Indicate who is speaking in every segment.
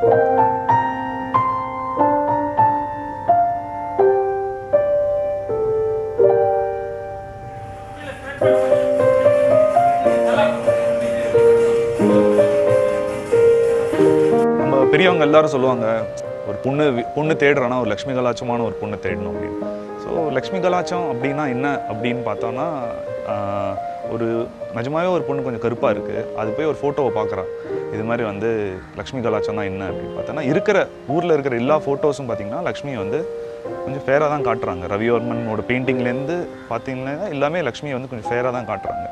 Speaker 1: பெரியவங்க எல்லாரும் சொல்லுவாங்க ஒரு பொண்ணு பொண்ணு தேடுறானா? ஒரு லக்ஷ்மி கலாச்சமான ஒரு பொண்ணு தேடணும். அப்படின்னு. ஸோ லக்ஷ்மி கலாச்சம் அப்படின்னா என்ன அப்படின்னு பார்த்தோன்னா ஒரு நிஜமாகவே ஒரு பொண்ணு கொஞ்சம் கருப்பாக இருக்குது அது போய் ஒரு ஃபோட்டோவை பார்க்குறான் இது மாதிரி வந்து லக்ஷ்மி கலாச்சம் தான் என்ன அப்படின்னு பார்த்தோன்னா இருக்கிற ஊரில் இருக்கிற எல்லா ஃபோட்டோஸும் பார்த்தீங்கன்னா லக்ஷ்மியை வந்து கொஞ்சம் ஃபேராக தான் காட்டுறாங்க. ரவிவர்மனோட பெயிண்டிங்லேருந்து பார்த்தீங்கன்னா எல்லாமே லக்ஷ்மியை வந்து கொஞ்சம் ஃபேராக தான் காட்டுறாங்க.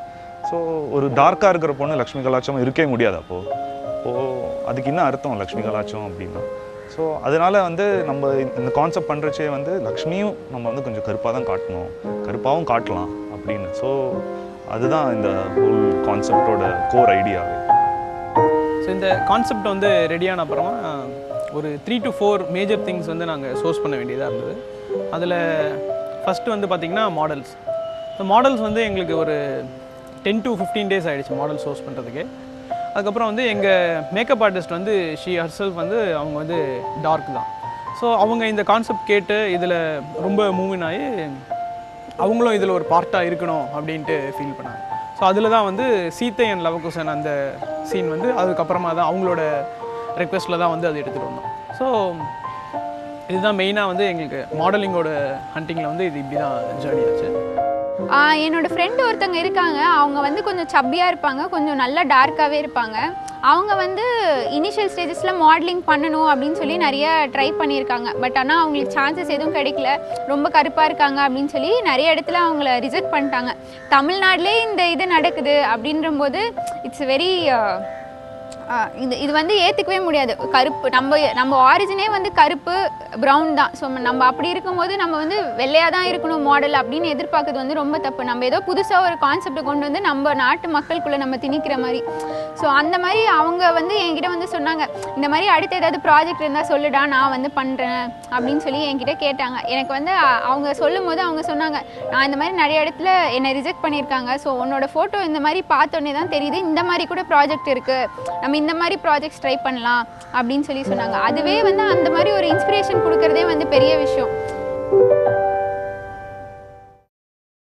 Speaker 1: ஸோ ஒரு டார்க்காக இருக்கிற பொண்ணு லக்ஷ்மி கலாச்சம் இருக்கவே முடியாது அப்போது அப்போது அதுக்கு என்ன அர்த்தம் லக்ஷ்மி கலாச்சம் அப்படின்னா? ஸோ அதனால் வந்து நம்ம இந்த கான்செப்ட் பண்ணுறச்சே வந்து லக்ஷ்மியும் நம்ம வந்து கொஞ்சம் கருப்பாக தான் காட்டணும். கருப்பாகவும் காட்டலாம் அப்படின்னு. ஸோ அதுதான் இந்த ஹோல் கான்செப்டோட கோர் ஐடியாவே
Speaker 2: ஸோ இந்த கான்செப்ட் வந்து ரெடியான அப்புறமா ஒரு three to four major things வந்து நாங்கள் சோர்ஸ் பண்ண வேண்டியதாக இருந்தது. அதில் ஃபஸ்ட்டு வந்து பார்த்திங்கன்னா மாடல்ஸ் இந்த மாடல்ஸ் வந்து எங்களுக்கு ஒரு டென் டு ஃபிஃப்டீன் டேஸ் ஆகிடுச்சு மாடல் சோர்ஸ் பண்ணுறதுக்கு அதுக்கப்புறம் வந்து எங்கள் மேக்கப் ஆர்டிஸ்ட் வந்து ஷீ ஹர்செல்ஃப் வந்து அவங்க வந்து டார்க் தான். ஸோ அவங்க இந்த கான்செப்ட் கேட்டு இதில் ரொம்ப மூவின் ஆகி அவங்களும் இதில் ஒரு பார்ட்டாக இருக்கணும் அப்படின்ட்டு ஃபீல் பண்ணாங்க. ஸோ அதில் தான் வந்து சீத்தை அண்ட் லவகுசன் அந்த சீன் வந்து அதுக்கப்புறமா தான் அவங்களோட ரெக்வெஸ்ட்டில் தான் வந்து அது எடுத்துகிட்டு வந்தோம். ஸோ இதுதான் மெயினாக வந்து எங்களுக்கு மாடலிங்கோட ஹண்டிங்கில் வந்து இது இப்படி தான் ஜேர்னி ஆச்சு.
Speaker 3: என்னோட ஃப்ரெண்டு ஒருத்தவங்க இருக்காங்க. அவங்க வந்து கொஞ்சம் சப்பியாக இருப்பாங்க. கொஞ்சம் நல்லா டார்க்காகவே இருப்பாங்க. அவங்க வந்து இனிஷியல் ஸ்டேஜஸில் மாடலிங் பண்ணணும் அப்படின்னு சொல்லி நிறைய ட்ரை பண்ணியிருக்காங்க. பட் ஆனால் அவங்களுக்கு சான்சஸ் எதுவும் கிடைக்கல. ரொம்ப கருப்பாக இருக்காங்க அப்படின்னு சொல்லி நிறைய இடத்துல அவங்கள ரிஜெக்ட் பண்ணிட்டாங்க. தமிழ்நாட்டிலே இந்த இது நடக்குது அப்படின்றம்போது இட்ஸ் வெரி இது இது வந்து ஏற்றுக்கவே முடியாது. கருப்பு நம்ம நம்ம ஆரிஜினே வந்து கருப்பு ப்ரௌன் தான். ஸோ நம்ம அப்படி இருக்கும்போது நம்ம வந்து வெள்ளையாக தான் இருக்கணும் மாடல் அப்படின்னு எதிர்பார்க்கறது வந்து ரொம்ப தப்பு. நம்ம ஏதோ புதுசாக ஒரு கான்செப்டை கொண்டு வந்து நம்ம நாட்டு மக்களுக்குள்ளே நம்ம திணிக்கிற மாதிரி. ஸோ அந்த மாதிரி அவங்க வந்து என்கிட்ட வந்து சொன்னாங்க இந்த மாதிரி அடுத்து ஏதாவது ப்ராஜெக்ட் இருந்தால் சொல்லுடா நான் வந்து பண்ணுறேன் அப்படின்னு சொல்லி என்கிட்ட கேட்டாங்க. எனக்கு வந்து அவங்க சொல்லும் போது அவங்க சொன்னாங்க நான் இந்த மாதிரி நிறைய இடத்துல என்னை ரிஜெக்ட் பண்ணியிருக்காங்க. ஸோ உன்னோட ஃபோட்டோ இந்த மாதிரி பார்த்தோன்னே தான் தெரியுது. இந்த மாதிரி கூட ப்ராஜெக்ட் இருக்குது நம்ம நம்ம இந்த மாதிரி ப்ராஜெக்ட்ஸ் ட்ரை பண்ணலாம் அப்படின்னு சொல்லி சொன்னாங்க. அதுவே வந்து அந்த மாதிரி ஒரு இன்ஸ்பிரேஷன் கொடுக்கறதே வந்து பெரிய விஷயம்.